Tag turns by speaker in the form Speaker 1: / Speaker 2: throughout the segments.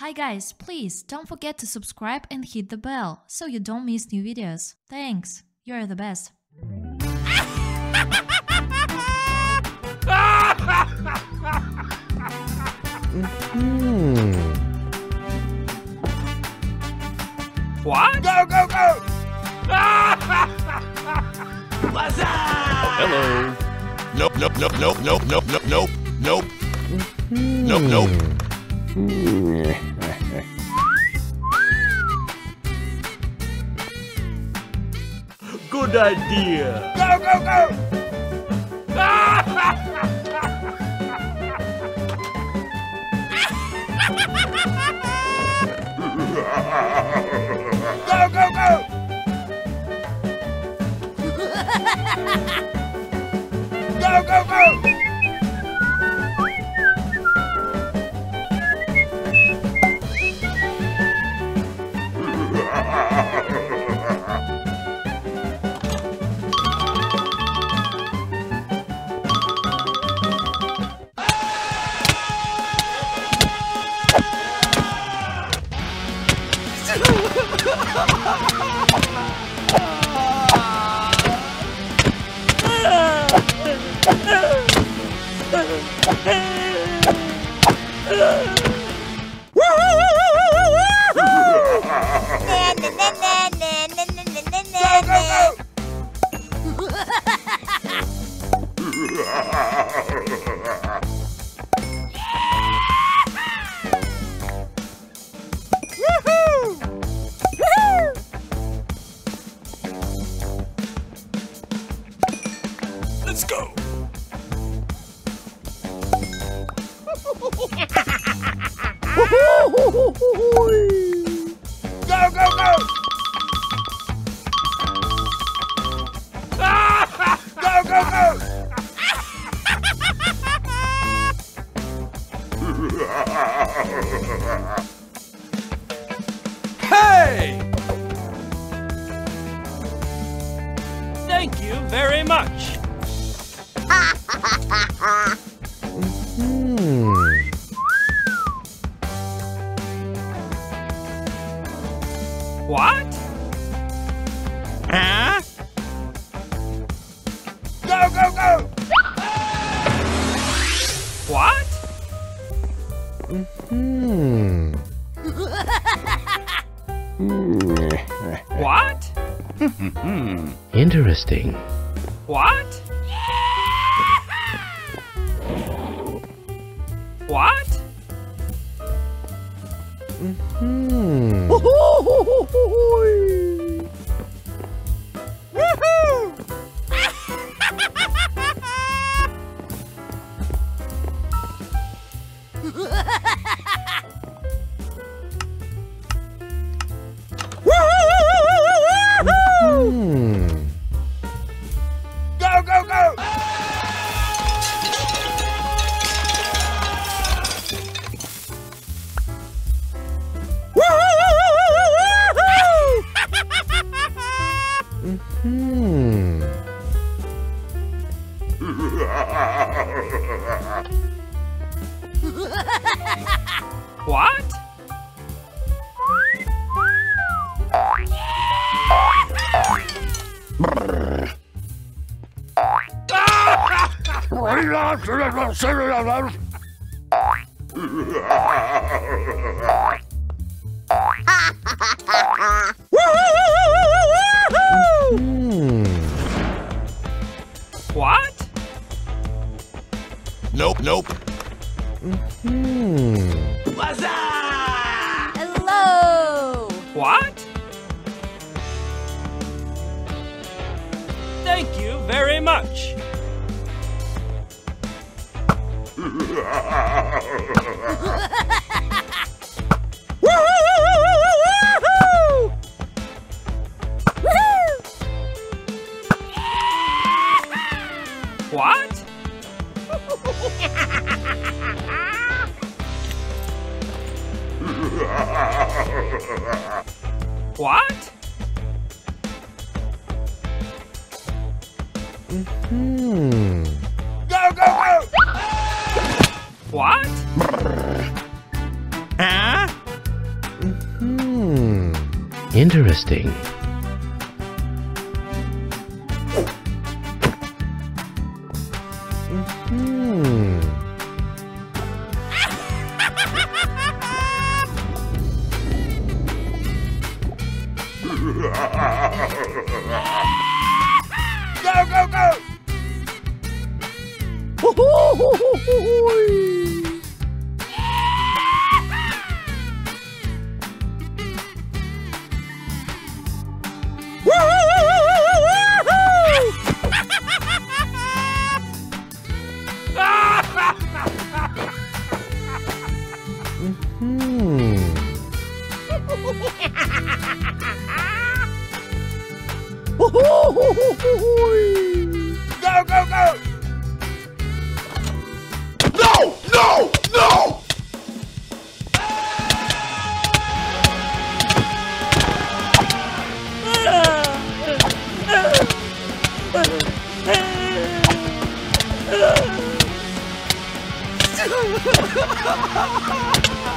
Speaker 1: Hi guys, please don't forget to subscribe and hit the bell so you don't miss new videos. Thanks, you're the best.
Speaker 2: What?
Speaker 3: Go, go, go! What's up?
Speaker 2: Hello.
Speaker 3: Nope, nope, nope, nope, nope, nope, nope, nope. Mm-hmm. Nope, nope.
Speaker 2: Good idea.
Speaker 3: Go, go, go!
Speaker 2: rồi. Much.
Speaker 4: Hmm.
Speaker 2: What? Huh?
Speaker 3: Go, go, go!
Speaker 2: What?
Speaker 4: Hmm.
Speaker 2: What?
Speaker 4: Interesting.
Speaker 2: What? What?
Speaker 4: Hmm. Hmm. Hmm.
Speaker 2: What?
Speaker 3: Nope, nope.
Speaker 4: Hmm.
Speaker 1: Hello!
Speaker 2: What? Thank you very much. What? What?
Speaker 5: Interesting. Hmm.
Speaker 4: Go, go, go! Go, go, go! No! No! No!
Speaker 2: What?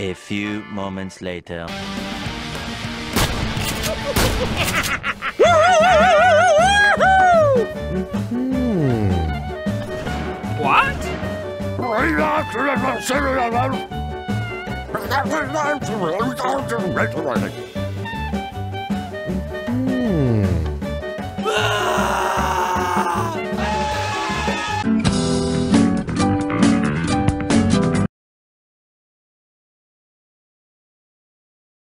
Speaker 6: A few moments later.
Speaker 2: What?
Speaker 4: What?